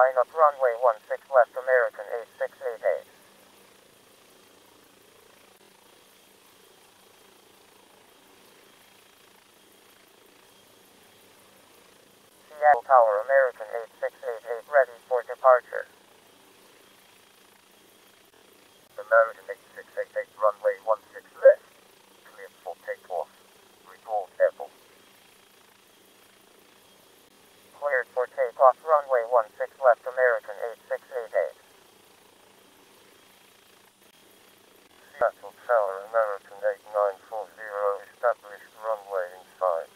Line up runway 16 left American 8688. Seattle Tower American 8688 ready for departure. American 8688 runway 16 left. Cleared for takeoff. Report airborne. Cleared for takeoff runway 16 left American 8688. Seattle Tower American 8940 established runway inside.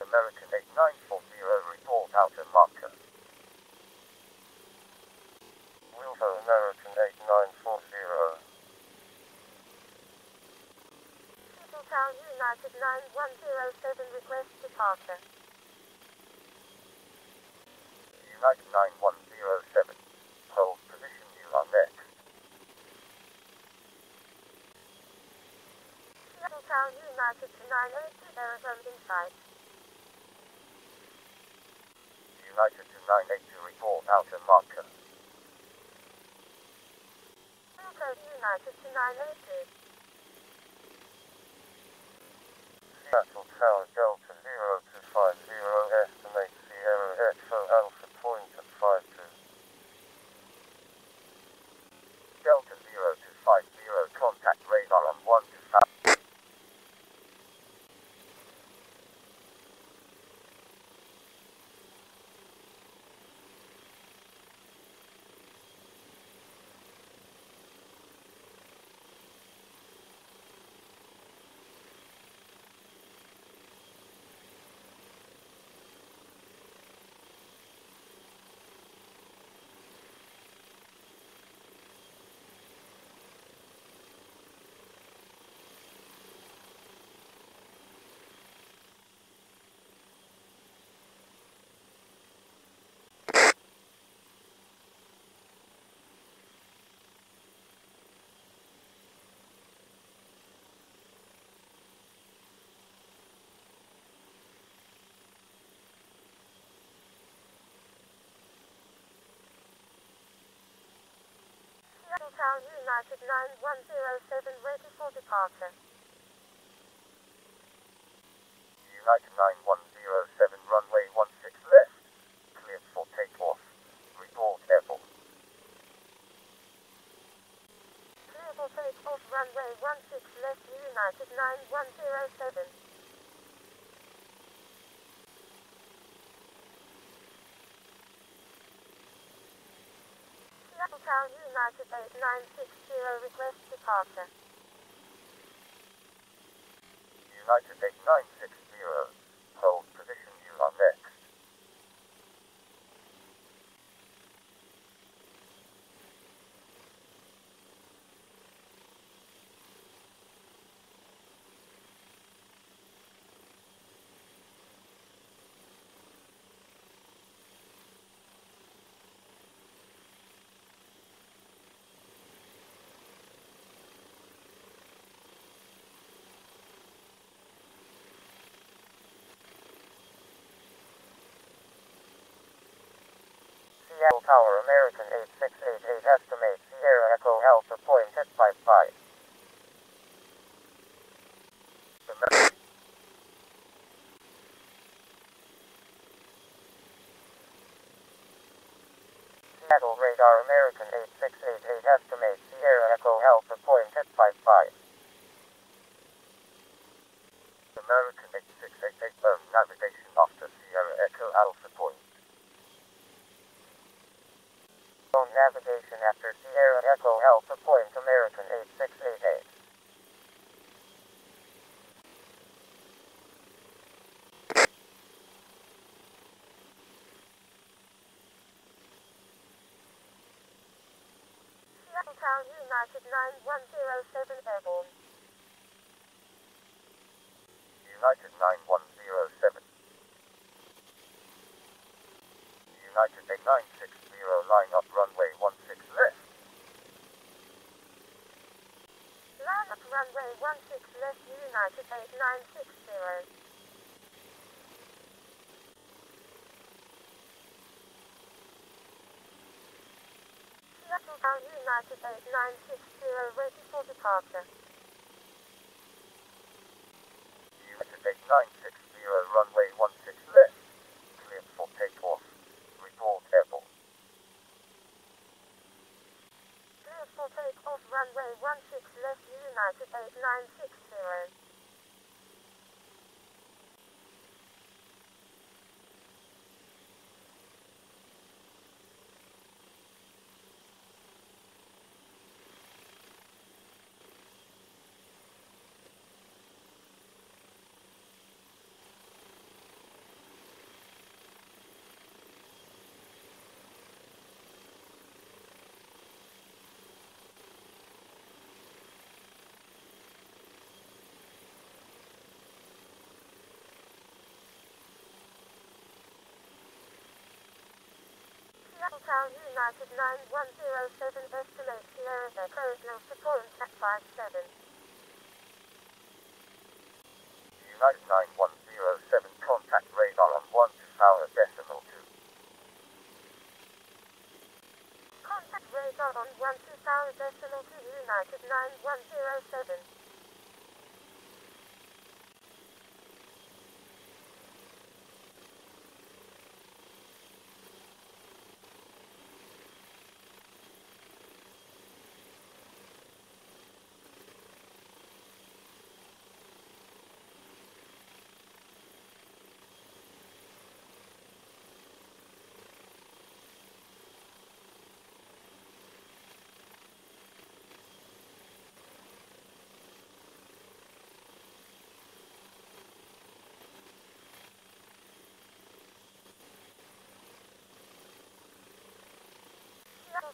American 8940 report outer marker. Wilco American 8940. Seattle Tower United 9107 request departure. United 9107. Hold position you are next. Seattle Tower United 982 Arizona inside. United to 982 report outer marker. Wilco United to 982. Seattle Tower Delta 0250 estimate Sierra Echo Alpha Point at 52. Delta 0250 contact radar on 1 to 5. Tower United 9107 ready for departure. United 9107 runway 16 left. Cleared for takeoff. Report airborne. Clear for takeoff runway 16 left United 9107. Tower United 8960 request departure. United 8960. Hold position you are next. Seattle Tower American 8688 estimate Sierra Echo Alpha Point at 55. American Seattle Radar American 8688 estimate Sierra Echo Alpha Point at 55. American 8688 firm navigation after Sierra Echo Alpha Point. Phone navigation after Sierra Echo Alpha Point American 8688. Seattle Tower United 9107 airborne. United 9107. United 8960 line up runway 16 left. Line up runway 16 left United 8960. Seattle United 8960 ready for departure. United 8960 run 16 left United 8960. Town United 9107 estimate Sierra Echo no support at 57. United 9107, contact radar on 1 Tower decimal 2. Contact radar on 1 Tower decimal 2 United 9107.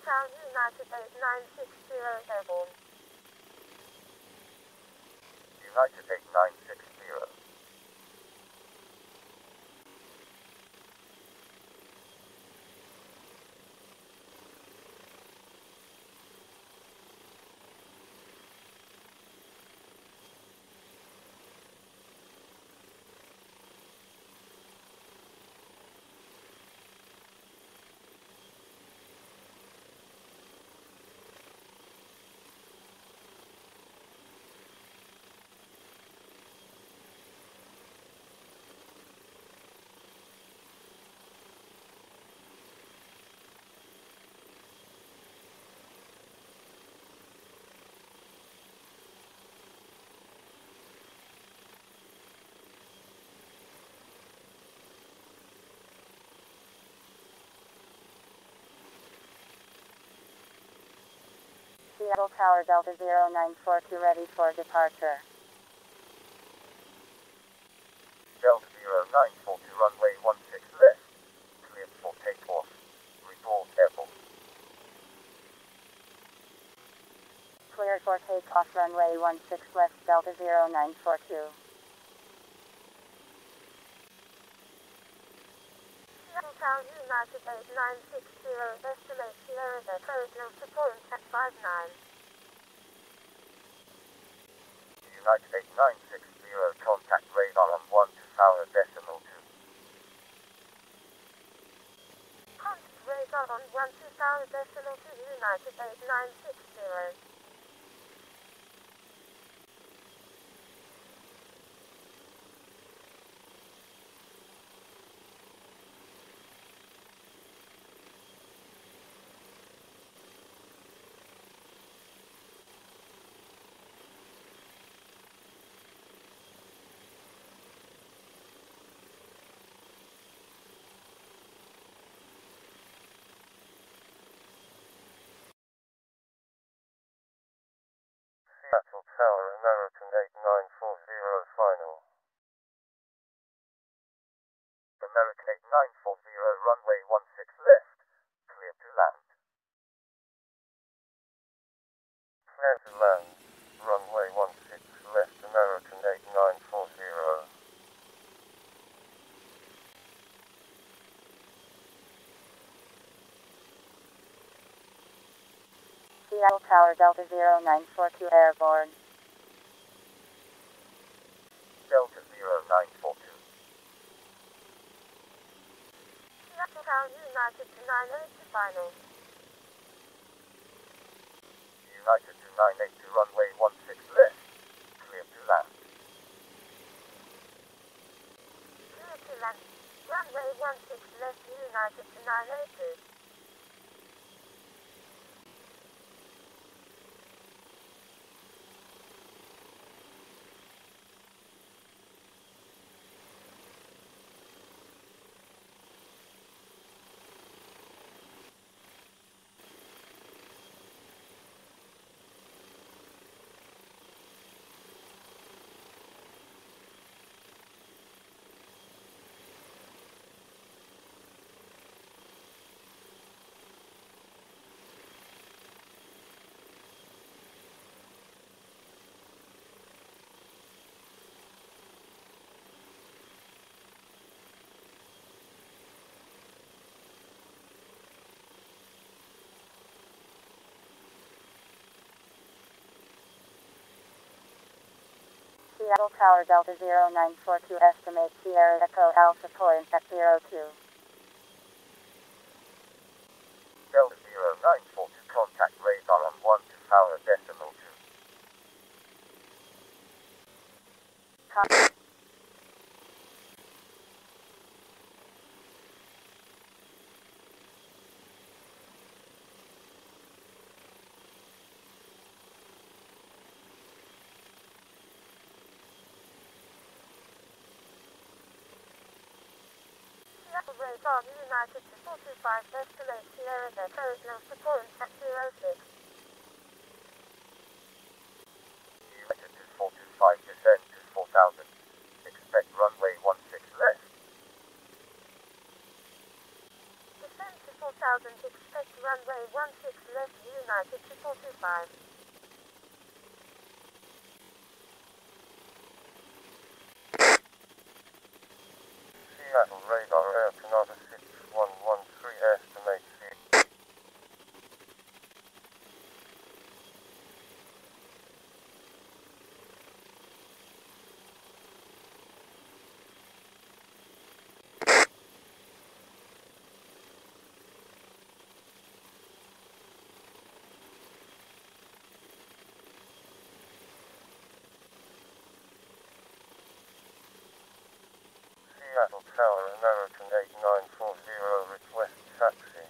Town United 8960 airborne. United 8960. Seattle Tower Delta 0942 ready for departure. Delta 0942, runway 16 left. Cleared for takeoff. Report airborne. Cleared for takeoff runway 16 left Delta 0942. 98960 estimate Sierra the code of support at 59. United 8960 contact radar on 1 to Tower decimal 2. Contact radar on 1 to Tower decimal 2 United 8960. Tower, American 8940 final. American 8940, runway 16 left. Clear to land. Clear to land. Runway 16 left, American 8940. Seattle Tower Delta 0942 airborne. Delta 0942. United 980 final. United 298 to runway 16 left. Clear to to land. Runway 16 left United to 982. Seattle Tower Delta 0942 estimate Sierra Echo Alpha Point at 02. Delta 0942 contact radar on 1 to power decimal 2. Con- Seattle radar United to 425 estimate Sierra Echo no support at 06. United to 425 descend to 4000. Expect runway 16 left. Descend to 4000 expect runway 16 left United to 425. Seattle radar air Canada Seattle Tower American 8940 request taxi.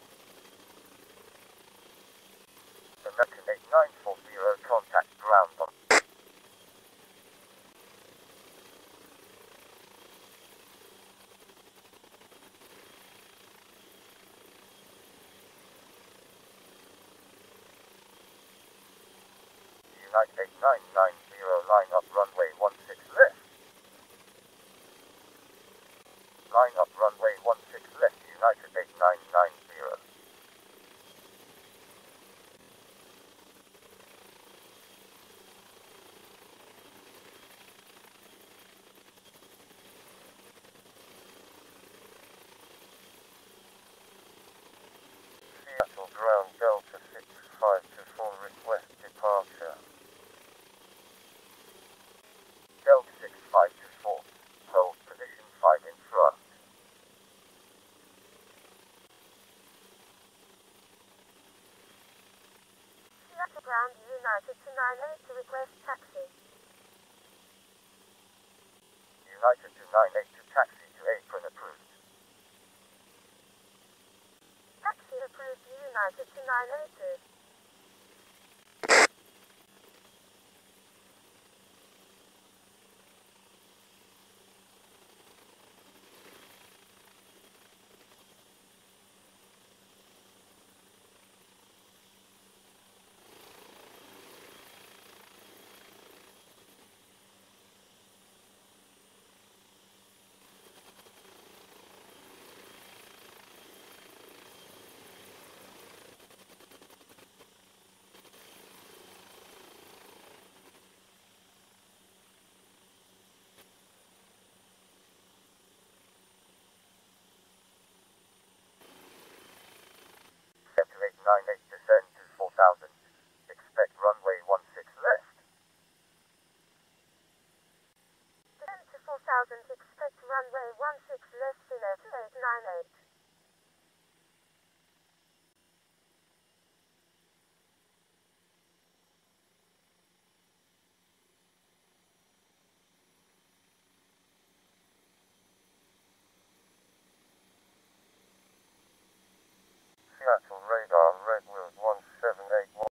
American 8940 contact ground on United 8990 line up runway 16 left. Line up runway 16 left United 8990. Seattle ground Delta 6524 request departure. Delta 6524 hold position 5 in front. Seattle ground United to 98 to request taxi. United 298 to taxi to apron approved. Taxi approved United to 982. Delta 898 descend to 4000. Expect runway 16 left. Descend